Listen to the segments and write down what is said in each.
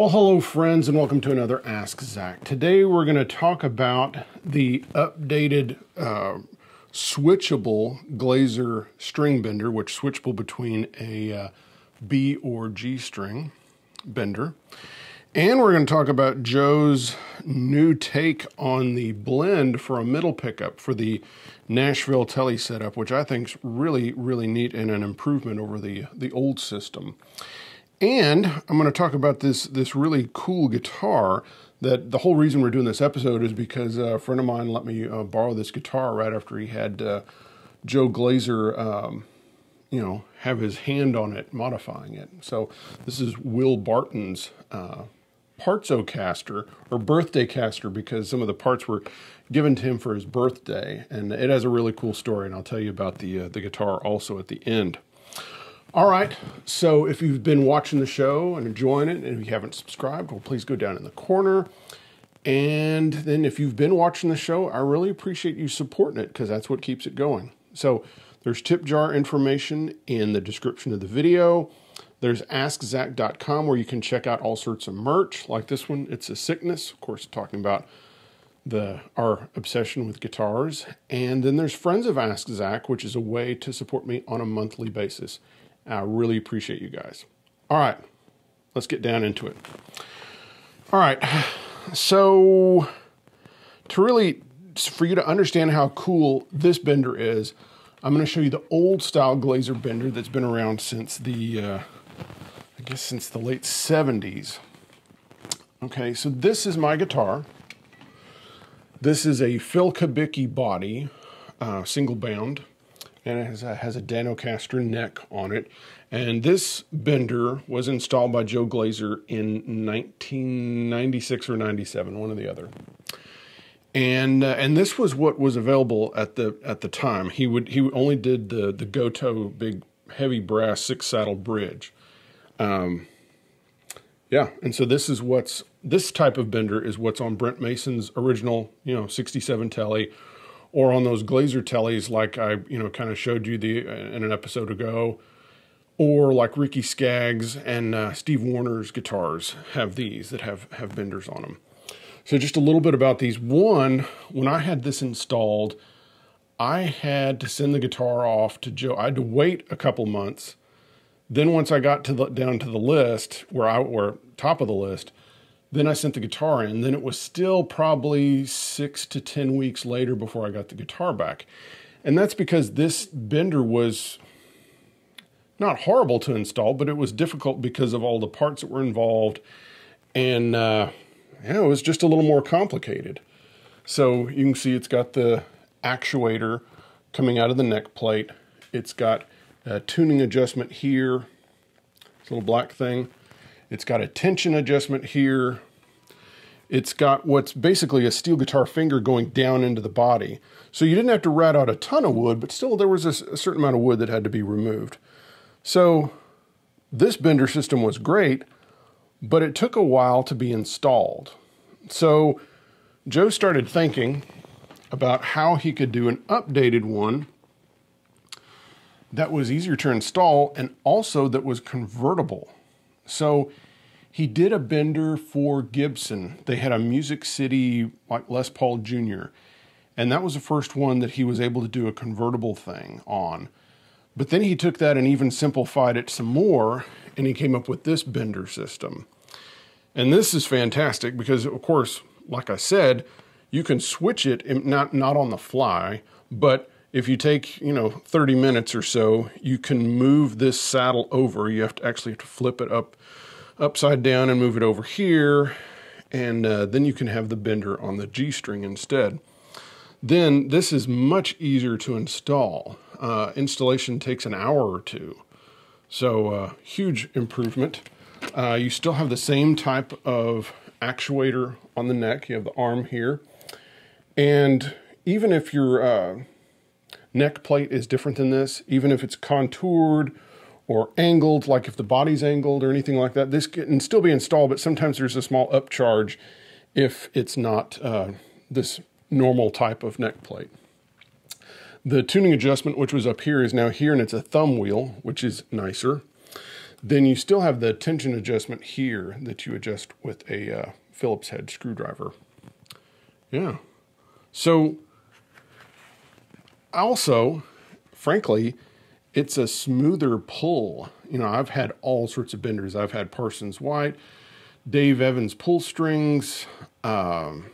Well, hello, friends, and welcome to another Ask Zac. Today, we're going to talk about the updated uh, switchable Glaser string bender, which switchable between a uh, B or G string bender. And we're going to talk about Joe's new take on the blend for a middle pickup for the Nashville Tele setup, which I think is really, really neat and an improvement over the, the old system. And I'm going to talk about this, this really cool guitar that the whole reason we're doing this episode is because a friend of mine let me uh, borrow this guitar right after he had uh, Joe Glaser, um, you know, have his hand on it, modifying it. So this is Will Barton's uh, Partsocaster or birthday caster because some of the parts were given to him for his birthday, and it has a really cool story, and I'll tell you about the uh, the guitar also at the end. All right, so if you've been watching the show and enjoying it, and if you haven't subscribed, well, please go down in the corner. And then if you've been watching the show, I really appreciate you supporting it because that's what keeps it going. So there's tip jar information in the description of the video. There's askzac.com where you can check out all sorts of merch like this one. It's a sickness, of course, talking about the our obsession with guitars. And then there's Friends of Ask Zac, which is a way to support me on a monthly basis. I really appreciate you guys. All right, let's get down into it. All right, so to really for you to understand how cool this bender is, I'm going to show you the old style Glaser bender that's been around since the uh, I guess since the late 70s. Okay, so this is my guitar. This is a Phil Kubicki body, uh, single bound, and it has a, has a Danocaster neck on it. And this bender was installed by Joe Glaser in 1996 or 97, one or the other. And uh, and this was what was available at the at the time. He would he only did the the Gotoh big heavy brass six saddle bridge. Um, yeah, and so this is what's this type of bender is what's on Brent Mason's original, you know, 67 telly, or on those Glaser tellies like I, you know, kind of showed you the in an episode ago, or like Ricky Skaggs and uh, Steve Wariner's guitars have these that have have benders on them. So just a little bit about these. One, when I had this installed, I had to send the guitar off to Joe. I had to wait a couple months then once I got to the, down to the list where I were top of the list, then I sent the guitar in. Then it was still probably six to ten weeks later before I got the guitar back, and that's because this bender was not horrible to install, but it was difficult because of all the parts that were involved, and uh, yeah, it was just a little more complicated. So you can see it's got the actuator coming out of the neck plate. It's got a tuning adjustment here, this little black thing. It's got a tension adjustment here. It's got what's basically a steel guitar finger going down into the body. So you didn't have to rat out a ton of wood, but still there was a, a certain amount of wood that had to be removed. So this bender system was great, but it took a while to be installed. So Joe started thinking about how he could do an updated one that was easier to install and also that was convertible. So he did a bender for Gibson. They had a Music City like Les Paul Jr. And that was the first one that he was able to do a convertible thing on. But then he took that and even simplified it some more and he came up with this bender system. And this is fantastic because of course, like I said, you can switch it not not on the fly, but if you take, you know, 30 minutes or so, you can move this saddle over. You have to actually have to flip it up upside down and move it over here. And uh, then you can have the bender on the G string instead. Then this is much easier to install. Uh, installation takes an hour or two. So uh, huge improvement. Uh, you still have the same type of actuator on the neck. You have the arm here. And even if you're uh, neck plate is different than this, even if it's contoured or angled, like if the body's angled or anything like that. This can still be installed, but sometimes there's a small upcharge if it's not uh, this normal type of neck plate. The tuning adjustment, which was up here, is now here, and it's a thumb wheel, which is nicer. then you still have the tension adjustment here that you adjust with a uh, Phillips head screwdriver. Yeah. So, also, frankly, it's a smoother pull. You know, I've had all sorts of benders. I've had Parsons White, Dave Evans pull strings, um,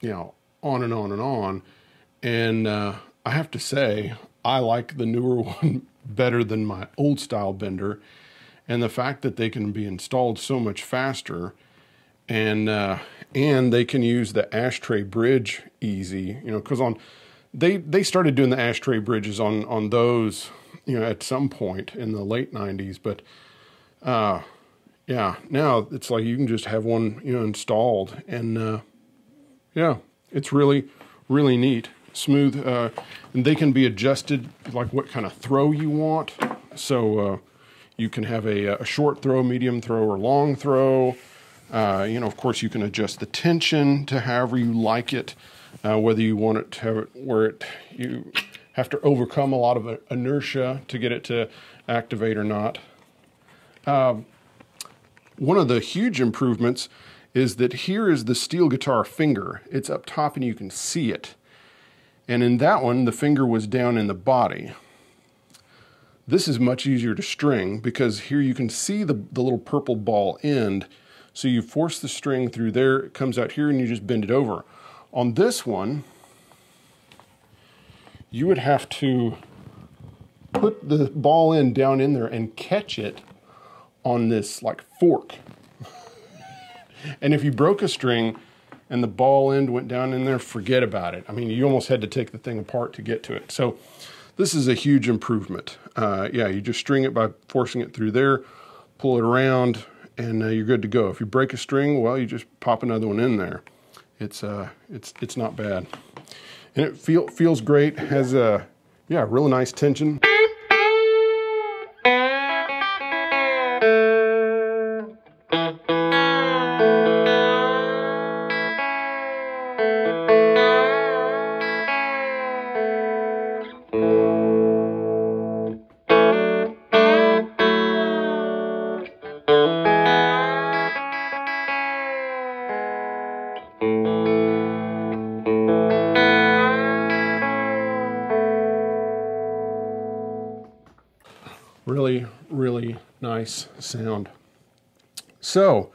you know, on and on and on. And uh, I have to say, I like the newer one better than my old style bender. And the fact that they can be installed so much faster and uh, and they can use the ashtray bridge easy, you know, because on they they started doing the ashtray bridges on on those, you know, at some point in the late '90s, but uh, yeah, now it's like you can just have one, you know, installed, and uh, yeah, it's really really neat, smooth, uh, and they can be adjusted like what kind of throw you want. So uh, you can have a, a short throw, medium throw, or long throw. Uh, you know, of course, you can adjust the tension to however you like it, uh, whether you want it to have it where it you have to overcome a lot of inertia to get it to activate or not. Um, one of the huge improvements is that here is the steel guitar finger. It's up top and you can see it. And in that one, the finger was down in the body. This is much easier to string because here you can see the, the little purple ball end so you force the string through there, it comes out here and you just bend it over. On this one, you would have to put the ball end down in there and catch it on this like fork. and if you broke a string and the ball end went down in there, forget about it. I mean, you almost had to take the thing apart to get to it. So this is a huge improvement. Uh, yeah, you just string it by forcing it through there, pull it around, and uh, you're good to go. If you break a string, well, you just pop another one in there. It's uh, it's it's not bad, and it feel feels great. Has a yeah, really nice tension. Nice sound. So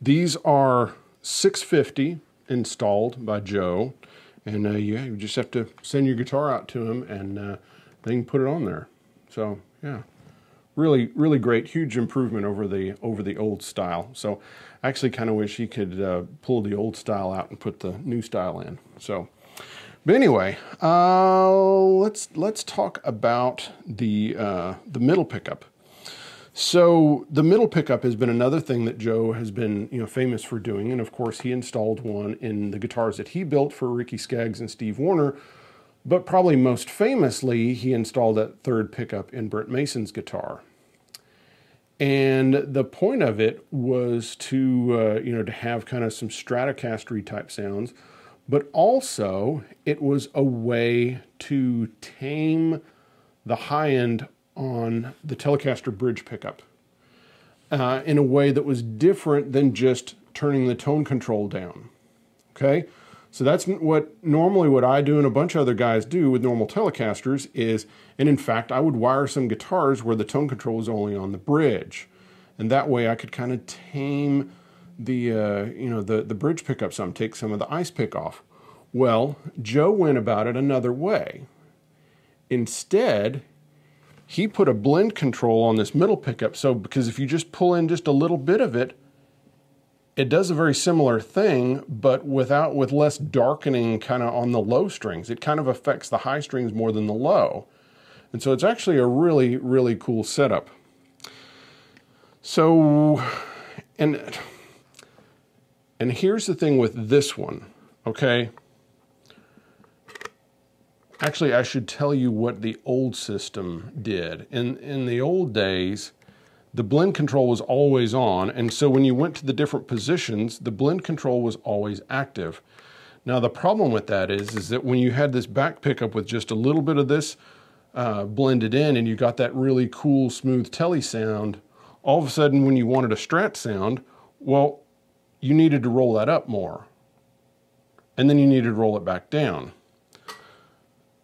these are 650 installed by Joe. And uh, yeah, you just have to send your guitar out to him and uh, they can put it on there. So yeah, really, really great, huge improvement over the over the old style. So I actually kind of wish he could uh, pull the old style out and put the new style in. So but anyway, uh, let's let's talk about the uh, the middle pickup. So the middle pickup has been another thing that Joe has been you know famous for doing, and of course he installed one in the guitars that he built for Ricky Skaggs and Steve Wariner. But probably most famously, he installed that third pickup in Brent Mason's guitar. And the point of it was to uh, you know to have kind of some Stratocaster type sounds but also it was a way to tame the high end on the Telecaster bridge pickup uh, in a way that was different than just turning the tone control down. Okay, so that's what normally what I do and a bunch of other guys do with normal Telecasters is, and in fact, I would wire some guitars where the tone control is only on the bridge, and that way I could kind of tame the uh, you know the the bridge pickup some, take some of the ice pick off. Well, Joe went about it another way. Instead, he put a blend control on this middle pickup. So because if you just pull in just a little bit of it, it does a very similar thing, but without with less darkening kind of on the low strings. It kind of affects the high strings more than the low. And so it's actually a really, really cool setup. So, and and here's the thing with this one, okay? Actually, I should tell you what the old system did. In, in the old days, the blend control was always on, and so when you went to the different positions, the blend control was always active. Now, the problem with that is, is that when you had this back pickup with just a little bit of this uh, blended in and you got that really cool, smooth telly sound, all of a sudden when you wanted a strat sound, well, you needed to roll that up more. And then you needed to roll it back down.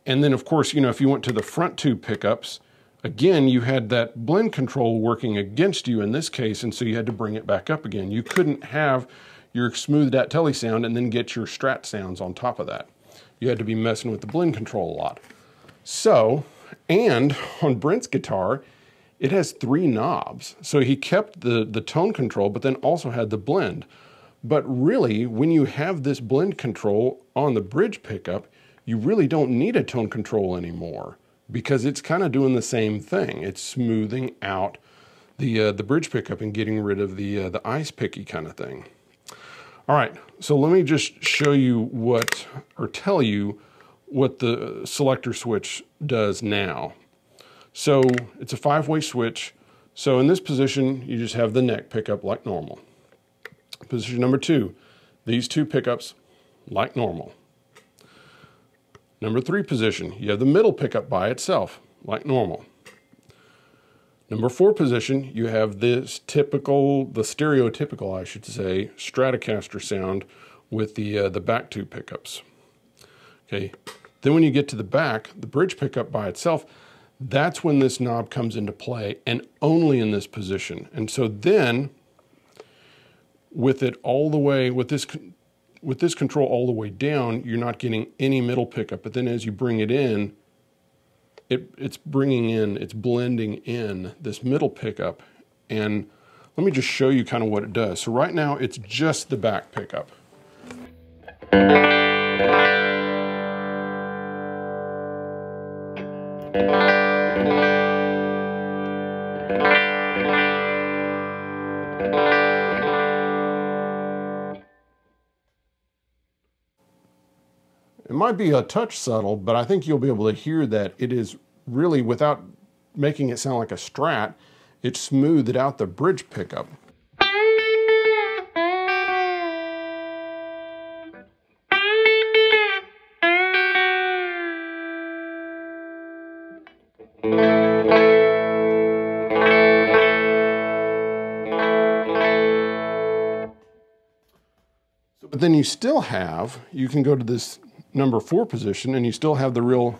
And then of course, you know, if you went to the front two pickups, again, you had that blend control working against you in this case, and so you had to bring it back up again. You couldn't have your smoothed out sound and then get your strat sounds on top of that. You had to be messing with the blend control a lot. So, and on Brent's guitar, it has three knobs. So he kept the, the tone control, but then also had the blend. But really, when you have this blend control on the bridge pickup, you really don't need a tone control anymore because it's kind of doing the same thing. It's smoothing out the uh, the bridge pickup and getting rid of the uh, the ice picky kind of thing. All right, so let me just show you what or tell you what the selector switch does now. So it's a five-way switch. So in this position, you just have the neck pickup like normal. Position number two, these two pickups like normal. Number three position, you have the middle pickup by itself, like normal. Number four position, you have this typical, the stereotypical, I should say, Stratocaster sound with the, uh, the back two pickups. Okay, then when you get to the back, the bridge pickup by itself, that's when this knob comes into play and only in this position. And so then with it all the way, with this, with this control all the way down, you're not getting any middle pickup. But then as you bring it in, it, it's bringing in, it's blending in this middle pickup. And let me just show you kind of what it does. So right now it's just the back pickup. Might be a touch subtle, but I think you'll be able to hear that it is really, without making it sound like a strat, it smoothed out the bridge pickup. But then you still have, you can go to this number four position and you still have the real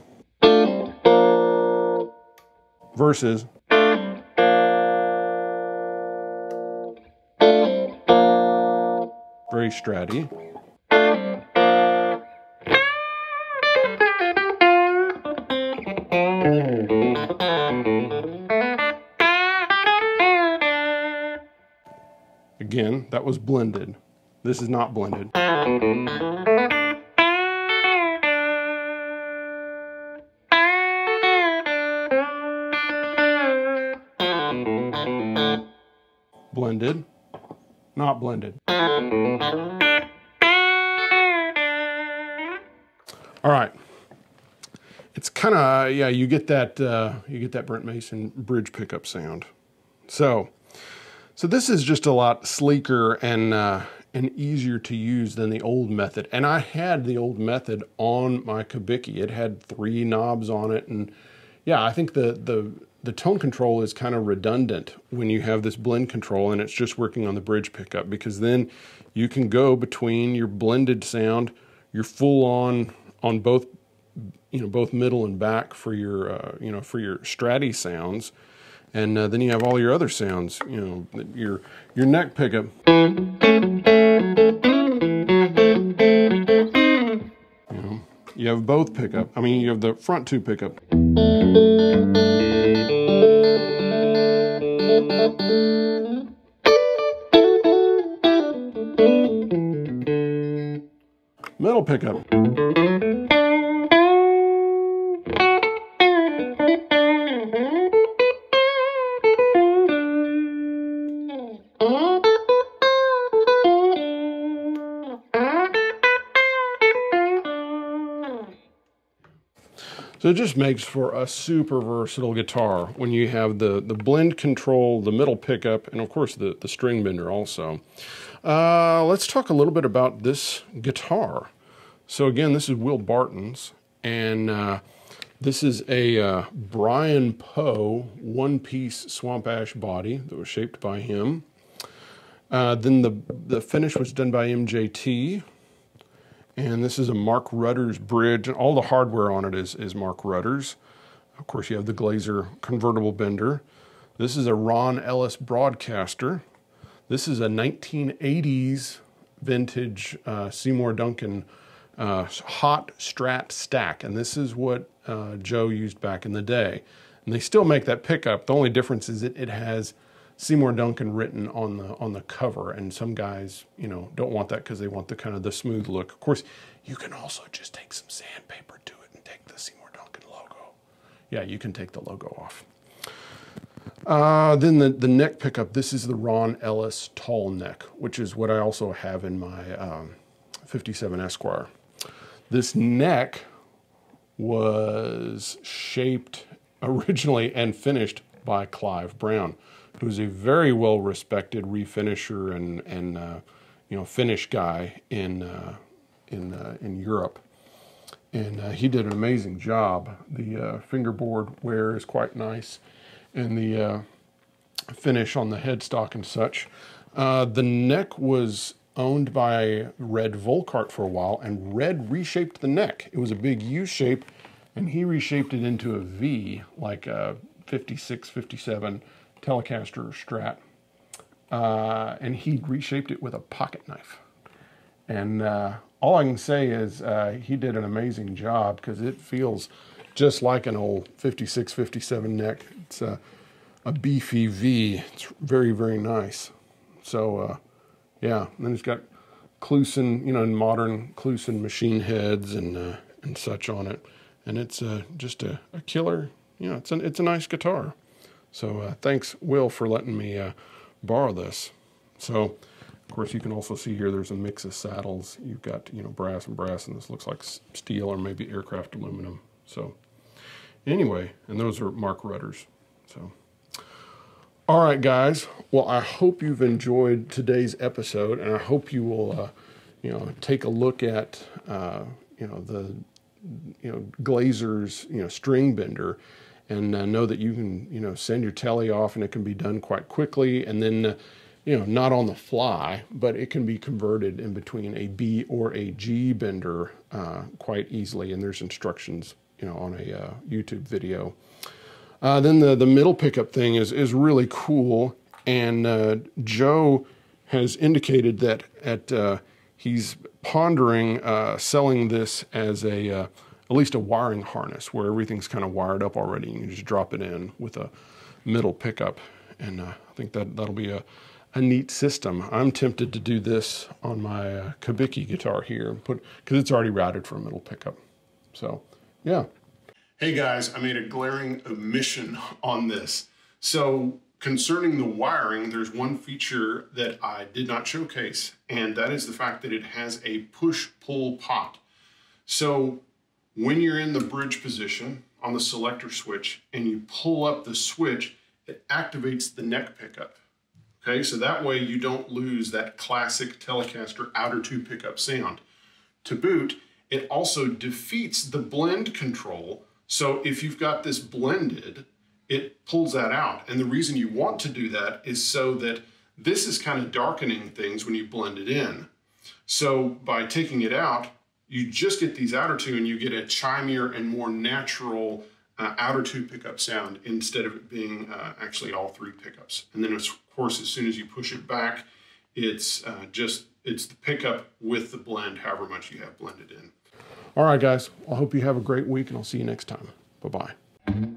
versus very stratty. Again, that was blended. This is not blended. Blended, not blended. All right. It's kind of yeah, you get that uh, you get that Brent Mason bridge pickup sound. So, so this is just a lot sleeker and uh, and easier to use than the old method. And I had the old method on my Kubicki. It had three knobs on it, and yeah, I think the the the tone control is kind of redundant when you have this blend control and it's just working on the bridge pickup because then you can go between your blended sound, your full on on both you know both middle and back for your uh, you know for your stratty sounds, and uh, then you have all your other sounds. You know your your neck pickup. You you have both pickup. I mean you have the front two pickup. Middle pickup. So it just makes for a super versatile guitar when you have the, the blend control, the middle pickup, and of course the, the string bender also. Uh, let's talk a little bit about this guitar. So again, this is Will Barton's, and uh, This is a uh, Brian Poe one-piece swamp ash body that was shaped by him. Uh, then the, the finish was done by MJT. And this is a Marc Rutter's bridge. And all the hardware on it is, is Marc Rutter's. Of course, you have the Glaser convertible bender. This is a Ron Ellis broadcaster. This is a 1980s vintage uh, Seymour Duncan uh, hot strat stack. And this is what uh, Joe used back in the day. And they still make that pickup. The only difference is it, it has Seymour Duncan written on the on the cover, and some guys, you know, don't want that because they want the kind of the smooth look. Of course, you can also just take some sandpaper to it and take the Seymour Duncan logo. Yeah, you can take the logo off. Uh, then the, the neck pickup, this is the Ron Ellis tall neck, which is what I also have in my um, 57 Esquire. This neck was shaped originally and finished by Clive Brown who's a very well respected refinisher and and uh, you know finish guy in uh, in uh, in Europe, and uh, he did an amazing job. The uh, fingerboard wear is quite nice, and the uh, finish on the headstock and such. the neck was owned by Redd Volkaert for a while, and Redd reshaped the neck. It was a big U shape, and he reshaped it into a V, like a 56, 57 Telecaster Strat, uh, and he reshaped it with a pocket knife. And uh, all I can say is uh, he did an amazing job because it feels just like an old 56, 57 neck. It's a, a beefy V. It's very, very nice. So, uh, yeah, and then he's got Kluson, you know, modern Kluson machine heads and uh, and such on it, and it's uh, just a, a killer. You know, it's a it's a nice guitar. So uh, thanks, Will, for letting me uh, borrow this. So, of course, you can also see here there's a mix of saddles. You've got, you know, brass and brass, and this looks like steel or maybe aircraft aluminum. So, anyway, and those are Marc Rutter's. So, all right, guys. Well, I hope you've enjoyed today's episode, and I hope you will, uh, you know, take a look at, uh, you know, the, you know, Glaser's, you know, string bender and uh, know that you can you know send your telly off and it can be done quite quickly. And then uh, you know not on the fly but it can be converted in between a B or a G bender uh, quite easily. And there's instructions you know on a uh, YouTube video. Uh, then the the middle pickup thing is is really cool. And uh, Joe has indicated that at he's pondering selling this as a at least a wiring harness where everything's kind of wired up already and you just drop it in with a middle pickup. And uh, I think that that'll be a, a neat system. I'm tempted to do this on my uh, Kubicki guitar here put because it's already routed for a middle pickup. So, yeah. Hey guys, I made a glaring omission on this. So concerning the wiring, there's one feature that I did not showcase, and that is the fact that it has a push-pull pot. So when you're in the bridge position on the selector switch and you pull up the switch, it activates the neck pickup. Okay, so that way you don't lose that classic Telecaster outer tube pickup sound. To boot, it also defeats the blend control. So if you've got this blended, it pulls that out. And the reason you want to do that is so that this is kind of darkening things when you blend it in. So by taking it out, you just get these outer two and you get a chimier and more natural uh, outer two pickup sound instead of it being uh, actually all three pickups. And then of course, as soon as you push it back, it's uh, just, it's the pickup with the blend, however much you have blended in. All right, guys, I hope you have a great week and I'll see you next time. Bye-bye.